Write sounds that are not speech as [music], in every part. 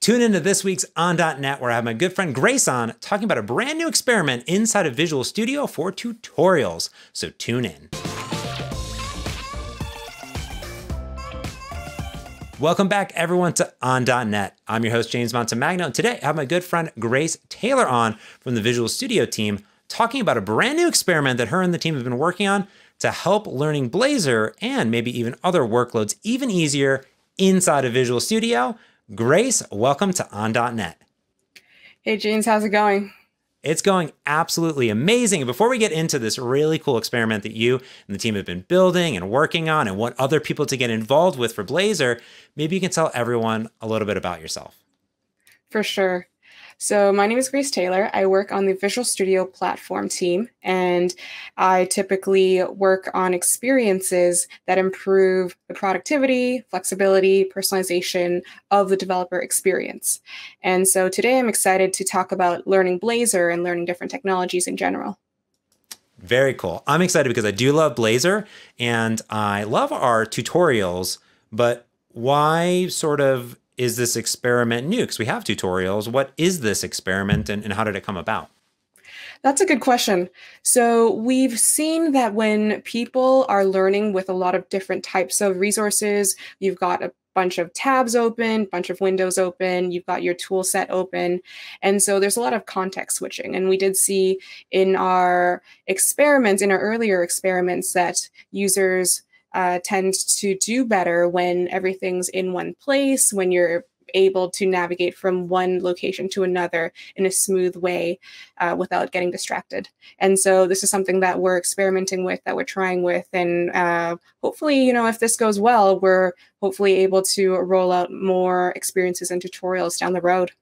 Tune into this week's On.net where I have my good friend Grace on talking about a brand new experiment inside of Visual Studio for tutorials. So tune in. Welcome back, everyone, to On.net. I'm your host, James Montemagno, and today I have my good friend Grace Taylor on from the Visual Studio team talking about a brand new experiment that her and the team have been working on to help learning Blazor and maybe even other workloads even easier inside of Visual Studio. Grace, welcome to On.net. Hey, James, how's it going? It's going absolutely amazing. And before we get into this really cool experiment that you and the team have been building and working on and want other people to get involved with for Blazor, maybe you can tell everyone a little bit about yourself. For sure. So, my name is Grace Taylor. I work on the Visual Studio platform team, and I typically work on experiences that improve the productivity, flexibility, personalization of the developer experience. And so, today I'm excited to talk about learning Blazor and learning different technologies in general. Very cool. I'm excited because I do love Blazor and I love our tutorials, but why sort of is this experiment new? Because we have tutorials. What is this experiment and, and how did it come about? That's a good question. So, we've seen that when people are learning with a lot of different types of resources, you've got a bunch of tabs open, bunch of windows open, you've got your tool set open. And so there's a lot of context switching. And we did see in our experiments, in our earlier experiments, that users uh, tend to do better when everything's in one place, when you're able to navigate from one location to another in a smooth way uh, without getting distracted. And so this is something that we're experimenting with, that we're trying with, and uh, hopefully, you know, if this goes well, we're hopefully able to roll out more experiences and tutorials down the road.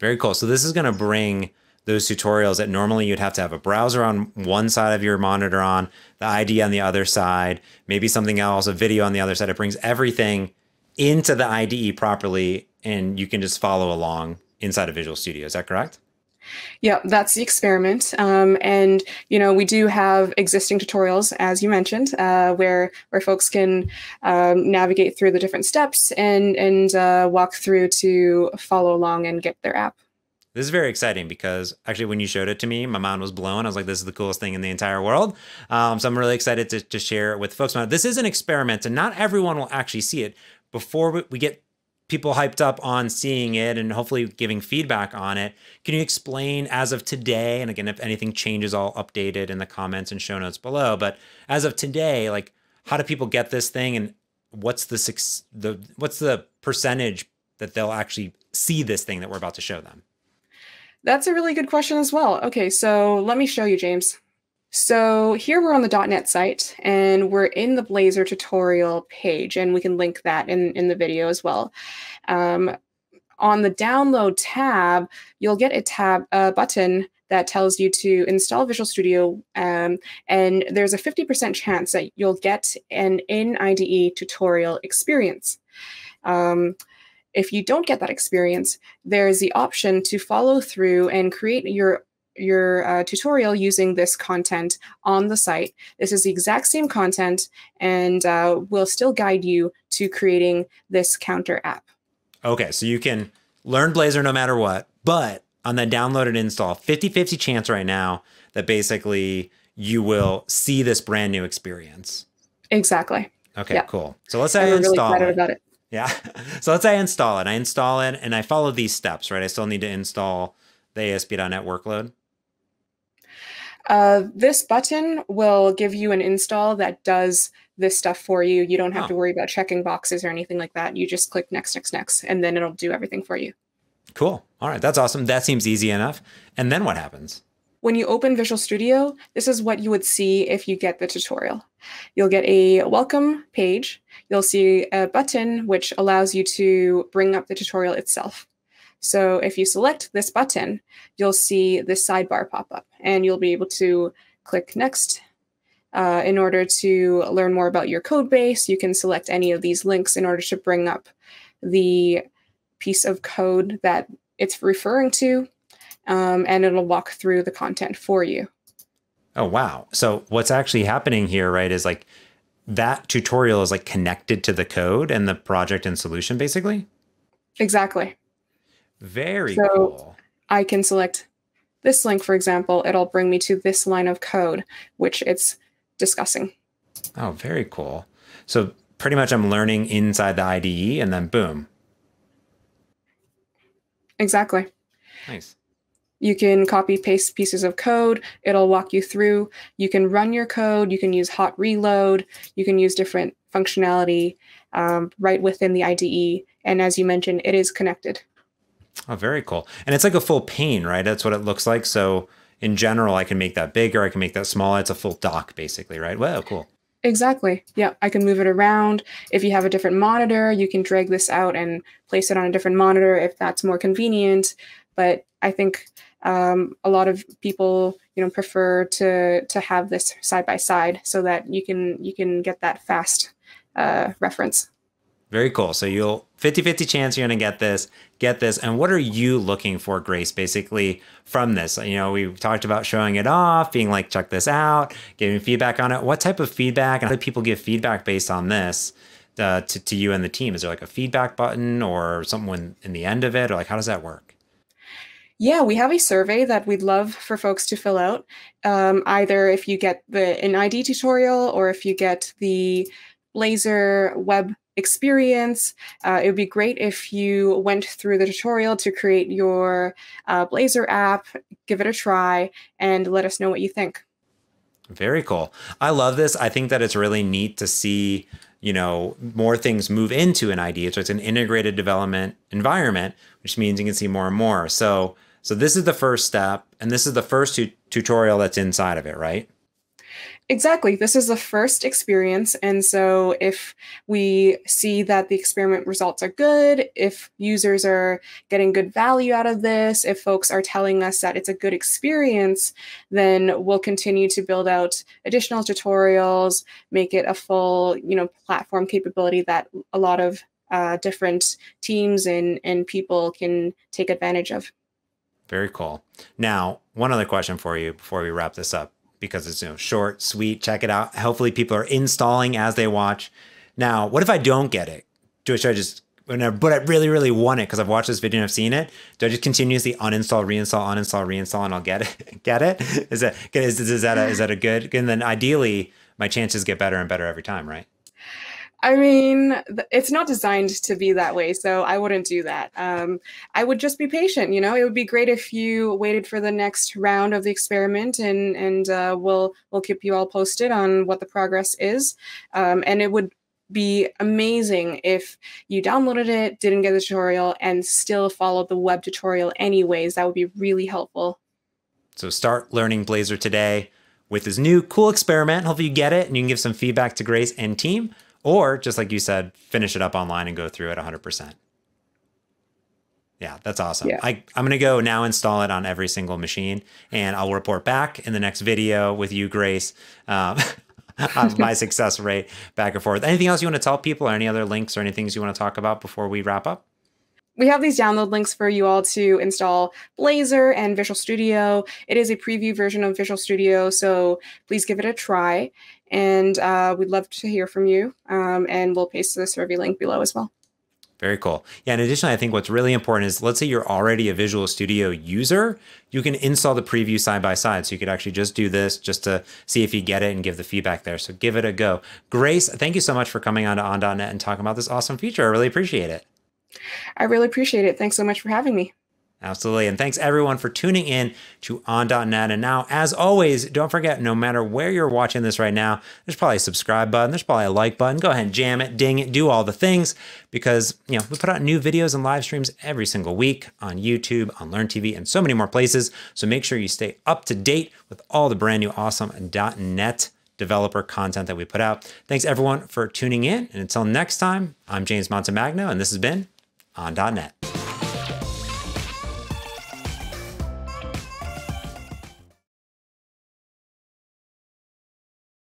Very cool. So this is going to bring those tutorials that normally you'd have to have a browser on one side of your monitor on, the IDE on the other side, maybe something else, a video on the other side. It brings everything into the IDE properly and you can just follow along inside of Visual Studio. Is that correct? Yeah, that's the experiment. Um, and you know, we do have existing tutorials, as you mentioned, uh, where where folks can um, navigate through the different steps and and uh, walk through to follow along and get their app. This is very exciting because actually, when you showed it to me, my mind was blown. I was like, this is the coolest thing in the entire world. Um, so I'm really excited to, to share it with folks. Now, this is an experiment, and not everyone will actually see it. Before we get people hyped up on seeing it and hopefully giving feedback on it, can you explain as of today? And again, if anything changes, I'll update it in the comments and show notes below. But as of today, like, how do people get this thing, and what's the six the what's the percentage that they'll actually see this thing that we're about to show them? That's a really good question as well. Okay, so let me show you, James. So here we're on the .NET site, and we're in the Blazor tutorial page, and we can link that in, in the video as well. Um, on the download tab, you'll get a tab a button that tells you to install Visual Studio, um, and there's a 50% chance that you'll get an in IDE tutorial experience. Um, if you don't get that experience, there's the option to follow through and create your your uh, tutorial using this content on the site. This is the exact same content and uh, will still guide you to creating this counter app. Okay, so you can learn Blazor no matter what, but on the download and install, 50 50 chance right now that basically you will see this brand new experience. Exactly. Okay, yeah. cool. So let's say I'm I install really it. About it. Yeah. [laughs] So let's say I install it. I install it and I follow these steps, right? I still need to install the ASP.NET workload. Uh, this button will give you an install that does this stuff for you. You don't have oh. to worry about checking boxes or anything like that. You just click next, next, next, and then it'll do everything for you. Cool. All right. That's awesome. That seems easy enough. And then what happens? When you open Visual Studio, this is what you would see if you get the tutorial. You'll get a welcome page. You'll see a button which allows you to bring up the tutorial itself. So if you select this button, you'll see this sidebar pop up and you'll be able to click next. Uh, in order to learn more about your code base, you can select any of these links in order to bring up the piece of code that it's referring to um, and it'll walk through the content for you. Oh, wow. So what's actually happening here, right, is like that tutorial is like connected to the code and the project and solution basically? Exactly. Very So- cool. I can select this link, for example, it'll bring me to this line of code, which it's discussing. Oh, very cool. So pretty much I'm learning inside the IDE and then boom. Exactly. Nice. You can copy paste pieces of code. It'll walk you through. You can run your code. You can use hot reload. You can use different functionality um, right within the IDE. And as you mentioned, it is connected. Oh, very cool. And it's like a full pane, right? That's what it looks like. So in general, I can make that bigger. I can make that smaller. It's a full dock basically, right? Wow, cool. Exactly. Yeah, I can move it around. If you have a different monitor, you can drag this out and place it on a different monitor if that's more convenient. But I think um, a lot of people, you know, prefer to to have this side by side so that you can you can get that fast uh, reference. Very cool. So you'll 50-50 chance you're going to get this, get this. And what are you looking for, Grace, basically from this? You know, we talked about showing it off, being like, check this out, giving feedback on it. What type of feedback and how do people give feedback based on this uh, to, to you and the team? Is there like a feedback button or something in the end of it? Or like, how does that work? Yeah, we have a survey that we'd love for folks to fill out. Um, either if you get the an ID tutorial or if you get the Blazor web experience, uh, it would be great if you went through the tutorial to create your uh, Blazor app, give it a try, and let us know what you think. Very cool. I love this. I think that it's really neat to see, you know, more things move into an IDE. So it's an integrated development environment, which means you can see more and more. So, so this is the first step, and this is the first tu- tutorial that's inside of it, right? Exactly. This is the first experience. And so if we see that the experiment results are good, if users are getting good value out of this, if folks are telling us that it's a good experience, then we'll continue to build out additional tutorials, make it a full, you know, platform capability that a lot of uh, different teams and, and people can take advantage of. Very cool. Now, one other question for you before we wrap this up, because it's you know short, sweet. Check it out. Hopefully, people are installing as they watch. Now, what if I don't get it? Do I should I just but I really, really want it because I've watched this video and I've seen it. Do I just continuously uninstall, reinstall, uninstall, reinstall, and I'll get it? [laughs] Get it? Is that is, is that a, is that a good? And then ideally, my chances get better and better every time, right? I mean, it's not designed to be that way, so I wouldn't do that. Um, I would just be patient. You know, it would be great if you waited for the next round of the experiment, and and uh, we'll we'll keep you all posted on what the progress is. Um, and it would be amazing if you downloaded it, didn't get the tutorial, and still followed the web tutorial anyways. That would be really helpful. So start learning Blazor today with this new cool experiment. Hopefully, you get it and you can give some feedback to Grace and team. Or just like you said, finish it up online and go through it 100%. Yeah, that's awesome. Yeah. I, I'm going to go now install it on every single machine and I'll report back in the next video with you, Grace, um, [laughs] on my [laughs] success rate back and forth. Anything else you want to tell people or any other links or any things you want to talk about before we wrap up? We have these download links for you all to install Blazor and Visual Studio. It is a preview version of Visual Studio, so please give it a try. And uh, we'd love to hear from you. Um, and we'll paste the survey link below as well. Very cool. Yeah, and additionally, I think what's really important is let's say you're already a Visual Studio user, you can install the preview side by side. So you could actually just do this just to see if you get it and give the feedback there. So give it a go. Grace, thank you so much for coming on to on.net and talking about this awesome feature. I really appreciate it. I really appreciate it. Thanks so much for having me. Absolutely. And thanks everyone for tuning in to on.net. And now, as always, don't forget no matter where you're watching this right now, there's probably a subscribe button, there's probably a like button. Go ahead and jam it, ding it, do all the things because, you know, we put out new videos and live streams every single week on YouTube, on Learn TV, and so many more places. So make sure you stay up to date with all the brand new awesome .net developer content that we put out. Thanks everyone for tuning in. And until next time, I'm James Montemagno, and this has been on.net.